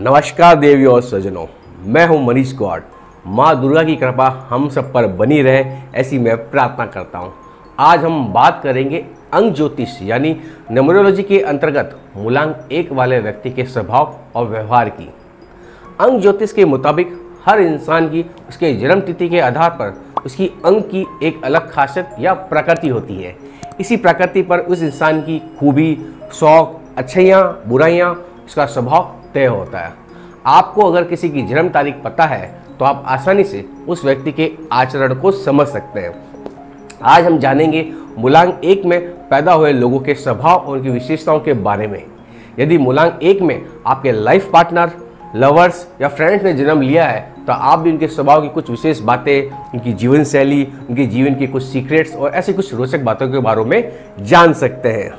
नमस्कार देवी और सजनों मैं हूँ मनीष गौड़। माँ दुर्गा की कृपा हम सब पर बनी रहे, ऐसी मैं प्रार्थना करता हूँ। आज हम बात करेंगे अंग ज्योतिष, यानी न्यूमरोलॉजी के अंतर्गत मूलांक एक वाले व्यक्ति के स्वभाव और व्यवहार की। अंग ज्योतिष के मुताबिक हर इंसान की उसके जन्म तिथि के आधार पर उसकी अंग की एक अलग खासियत या प्रकृति होती है। इसी प्रकृति पर उस इंसान की खूबी, शौक, अच्छाइयाँ, बुराइयाँ, उसका स्वभाव तय होता है। आपको अगर किसी की जन्म तारीख पता है तो आप आसानी से उस व्यक्ति के आचरण को समझ सकते हैं। आज हम जानेंगे मूलांक एक में पैदा हुए लोगों के स्वभाव और उनकी विशेषताओं के बारे में। यदि मूलांक एक में आपके लाइफ पार्टनर लवर्स या फ्रेंड्स ने जन्म लिया है तो आप भी उनके स्वभाव की कुछ विशेष बातें, उनकी जीवन शैली उनके जीवन की कुछ सीक्रेट्स और ऐसी कुछ रोचक बातों के बारे में जान सकते हैं।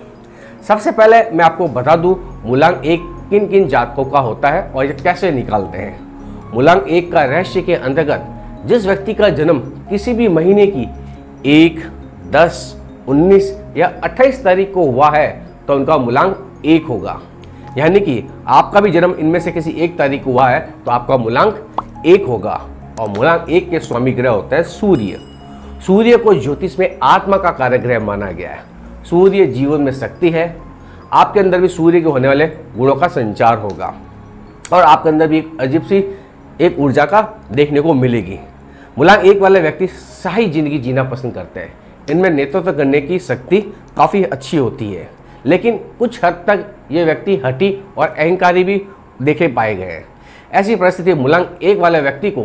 सबसे पहले मैं आपको बता दूँ मूलांक एक किन किन जातकों का होता है और ये कैसे निकालते हैं। मूलांक एक का रहस्य के अंतर्गत जिस व्यक्ति का जन्म किसी भी महीने की एक, दस, उन्नीस या अट्ठाईस तारीख को हुआ है तो उनका मूलांक एक होगा। यानी कि आपका भी जन्म इनमें से किसी एक तारीख को हुआ है तो आपका मूलांक एक होगा। और मूलांक एक के स्वामी ग्रह होता है सूर्य। सूर्य को ज्योतिष में आत्मा का कार्यग्रह माना गया है। सूर्य जीवन में शक्ति है आपके अंदर भी सूर्य के होने वाले गुणों का संचार होगा। और आपके अंदर भी एक अजीब सी एक ऊर्जा का देखने को मिलेगी। मुलायम एक वाले व्यक्ति सही ज़िंदगी जीना पसंद करते हैं। इनमें नेतृत्व करने की शक्ति काफ़ी अच्छी होती है। लेकिन कुछ हद तक ये व्यक्ति हटी और अहंकारी भी देखे पाए गए हैं। ऐसी परिस्थिति मुलांक एक वाले व्यक्ति को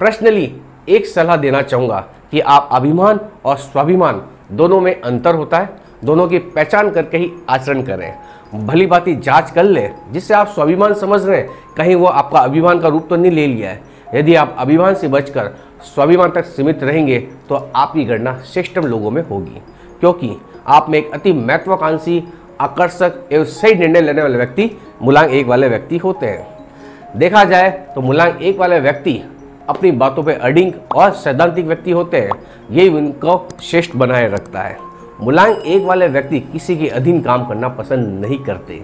पर्सनली एक सलाह देना चाहूँगा कि आप अभिमान और स्वाभिमान दोनों में अंतर होता है। दोनों की पहचान करके ही आचरण करें भली बात जाँच कर लें, जिससे आप स्वाभिमान समझ रहे हैं। कहीं वो आपका अभिमान का रूप तो नहीं ले लिया है। यदि आप अभिमान से बचकर स्वाभिमान तक सीमित रहेंगे तो आपकी गणना श्रेष्ठम लोगों में होगी। क्योंकि आप में एक अति महत्वाकांक्षी, आकर्षक एवं सही निर्णय लेने वाले व्यक्ति मूलांक एक वाले व्यक्ति होते हैं। देखा जाए तो मूलांक एक वाले व्यक्ति अपनी बातों पर अडिंग और सैद्धांतिक व्यक्ति होते हैं। यही उनको श्रेष्ठ बनाए रखता है। मूलांक एक वाले व्यक्ति किसी के अधीन काम करना पसंद नहीं करते।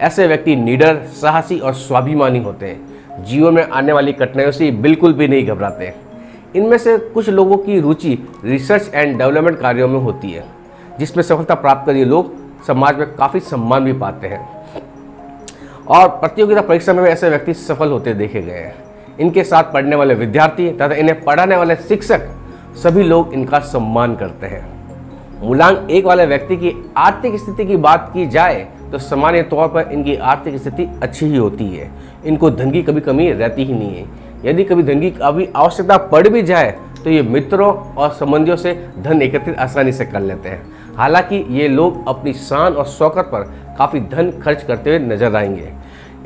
ऐसे व्यक्ति निडर, साहसी और स्वाभिमानी होते हैं। जीवन में आने वाली कठिनाइयों से बिल्कुल भी नहीं घबराते। इनमें से कुछ लोगों की रुचि रिसर्च एंड डेवलपमेंट कार्यों में होती है, जिसमें सफलता प्राप्त कर ये लोग समाज में काफ़ी सम्मान भी पाते हैं। और प्रतियोगिता परीक्षा में ऐसे व्यक्ति सफल होते देखे गए हैं। इनके साथ पढ़ने वाले विद्यार्थी तथा इन्हें पढ़ाने वाले शिक्षक सभी लोग इनका सम्मान करते हैं। मूलांक एक वाले व्यक्ति की आर्थिक स्थिति की बात की जाए तो सामान्य तौर पर इनकी आर्थिक स्थिति अच्छी ही होती है। इनको धन की कभी कमी रहती ही नहीं है। यदि कभी धन की कभी आवश्यकता पड़ भी जाए तो ये मित्रों और संबंधियों से धन एकत्रित आसानी से कर लेते हैं। हालाँकि ये लोग अपनी शान और शौकत पर काफ़ी धन खर्च करते हुए नज़र आएँगे।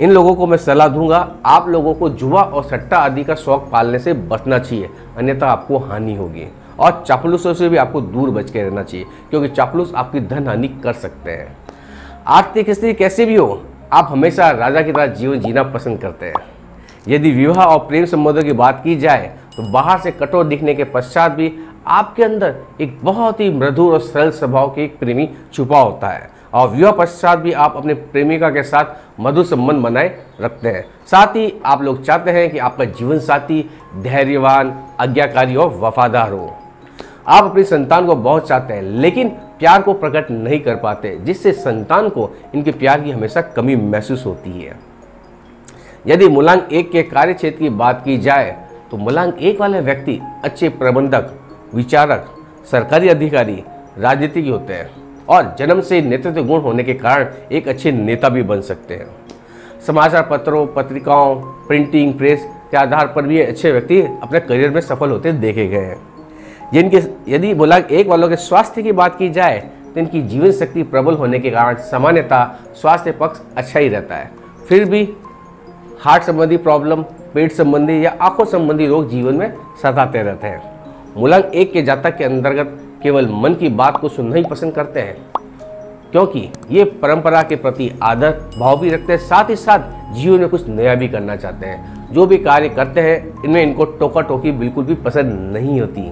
इन लोगों को मैं सलाह दूँगा, आप लोगों को जुआ और सट्टा आदि का शौक पालने से बचना चाहिए, अन्यथा आपको हानि होगी। और चापलूसों से भी आपको दूर बच के रहना चाहिए, क्योंकि चापलूस आपकी धन हानि कर सकते हैं। आर्थिक स्थिति कैसे भी हो, आप हमेशा राजा की तरह जीवन जीना पसंद करते हैं। यदि विवाह और प्रेम संबंधों की बात की जाए तो बाहर से कठोर दिखने के पश्चात भी आपके अंदर एक बहुत ही मधुर और सरल स्वभाव के एक प्रेमी छुपा होता है। और विवाह पश्चात भी आप अपने प्रेमिका के साथ मधुर संबंध बनाए रखते हैं। साथ ही आप लोग चाहते हैं कि आपका जीवन साथी धैर्यवान, आज्ञाकारी और वफादार हो। आप अपनी संतान को बहुत चाहते हैं, लेकिन प्यार को प्रकट नहीं कर पाते, जिससे संतान को इनके प्यार की हमेशा कमी महसूस होती है। यदि मूलांक एक के कार्य क्षेत्र की बात की जाए तो मूलांक एक वाले व्यक्ति अच्छे प्रबंधक, विचारक, सरकारी अधिकारी, राजनीतिक होते हैं और जन्म से नेतृत्व गुण होने के कारण एक अच्छे नेता भी बन सकते हैं। समाचार पत्रों, पत्रिकाओं प्रिंटिंग प्रेस के आधार पर भी अच्छे व्यक्ति अपने करियर में सफल होते देखे गए हैं। जिनके यदि बोला एक वालों के स्वास्थ्य की बात की जाए तो इनकी जीवन शक्ति प्रबल होने के कारण सामान्यतः स्वास्थ्य पक्ष अच्छा ही रहता है। फिर भी हार्ट संबंधी प्रॉब्लम, पेट संबंधी या आँखों संबंधी रोग जीवन में सताते रहते हैं। मूलांक एक के जातक के अंतर्गत केवल मन की बात को सुनना ही पसंद करते हैं, क्योंकि ये परंपरा के प्रति आदर, भाव भी रखते हैं, साथ ही साथ जीवन में कुछ नया भी करना चाहते हैं। जो भी कार्य करते हैं, इनमें इनको टोका टोकी बिल्कुल भी पसंद नहीं होती।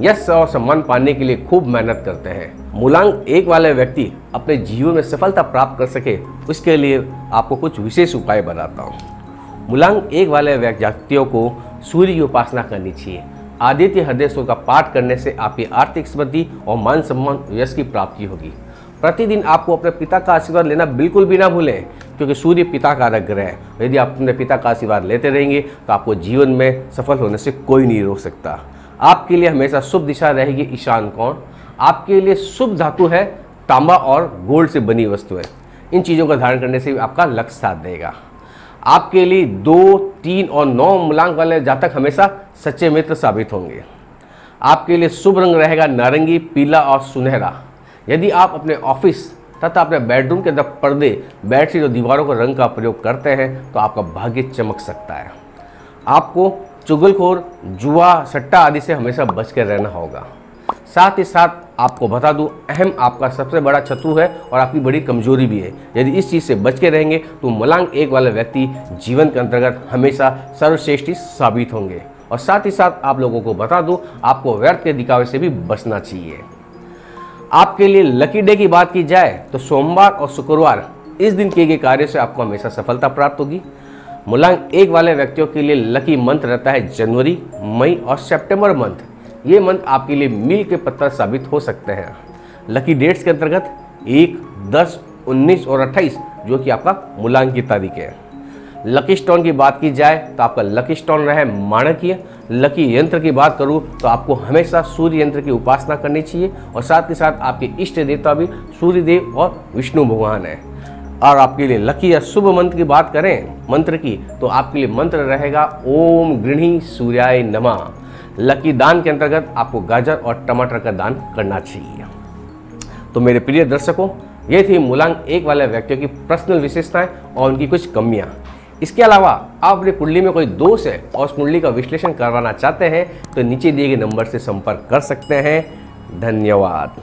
यश और सम्मान पाने के लिए खूब मेहनत करते हैं। मूलांक एक वाले व्यक्ति अपने जीवन में सफलता प्राप्त कर सके, उसके लिए आपको कुछ विशेष उपाय बताता हूँ। मूलांक एक वाले व्यक्तियों को सूर्य की उपासना करनी चाहिए। आदित्य हृदय का पाठ करने से आपकी आर्थिक समृद्धि और मान सम्मान यश की प्राप्ति होगी। प्रतिदिन आपको अपने पिता का आशीर्वाद लेना बिल्कुल भी ना भूलें, क्योंकि सूर्य पिता का ग्रह है। यदि आप अपने पिता का आशीर्वाद लेते रहेंगे तो आपको जीवन में सफल होने से कोई नहीं रोक सकता। आपके लिए हमेशा शुभ दिशा रहेगी ईशान कौन आपके लिए शुभ धातु है तांबा और गोल्ड से बनी वस्तु है। इन चीज़ों का धारण करने से भी आपका लक्ष्य साथ देगा। आपके लिए दो, तीन और नौ मूलांक वाले जातक हमेशा सच्चे मित्र साबित होंगे। आपके लिए शुभ रंग रहेगा नारंगी, पीला और सुनहरा। यदि आप अपने ऑफ़िस तथा अपने बेडरूम के अंदर पर्दे, बेडशीट और दीवारों के रंग का प्रयोग करते हैं तो आपका भाग्य चमक सकता है। आपको चुगलखोर, जुआ, सट्टा आदि से हमेशा बच कर रहना होगा। साथ ही साथ आपको बता दूँ, अहम आपका सबसे बड़ा शत्रु है और आपकी बड़ी कमज़ोरी भी है। यदि इस चीज़ से बच के रहेंगे तो मलांग एक वाले व्यक्ति जीवन के अंतर्गत हमेशा सर्वश्रेष्ठ साबित होंगे। और साथ ही साथ आप लोगों को बता दूँ, आपको व्यर्थ के दिखावे से भी बचना चाहिए। आपके लिए लकी डे की बात की जाए तो सोमवार और शुक्रवार इस दिन किए गए कार्य से आपको हमेशा सफलता प्राप्त होगी। मूलांक एक वाले व्यक्तियों के लिए लकी मंथ रहता है जनवरी, मई और सितंबर मंथ ये मंथ आपके लिए मील के पत्थर साबित हो सकते हैं। लकी डेट्स के अंतर्गत एक, दस, उन्नीस और अट्ठाईस, जो कि आपका मूलांक की तारीख है। लकी स्टोन की बात की जाए तो आपका लकी स्टोन रहे माणकीय। लकी यंत्र की बात करूँ तो आपको हमेशा सूर्य यंत्र की उपासना करनी चाहिए और साथ ही साथ आपके इष्ट देवता भी सूर्य देव और विष्णु भगवान है। और आपके लिए लकी या शुभ मंत्र की बात करें, मंत्र की तो आपके लिए मंत्र रहेगा, ओम गृणी सूर्याय नमा। लकी दान के अंतर्गत आपको गाजर और टमाटर का दान करना चाहिए। तो मेरे प्रिय दर्शकों, ये थी मूलांक एक वाले व्यक्तियों की पर्सनल विशेषताएँ और उनकी कुछ कमियाँ। इसके अलावा, आप अपनी कुंडली में कोई दोष है और उस कुंडली का विश्लेषण करवाना चाहते हैं तो नीचे दिए गए नंबर से संपर्क कर सकते हैं। धन्यवाद।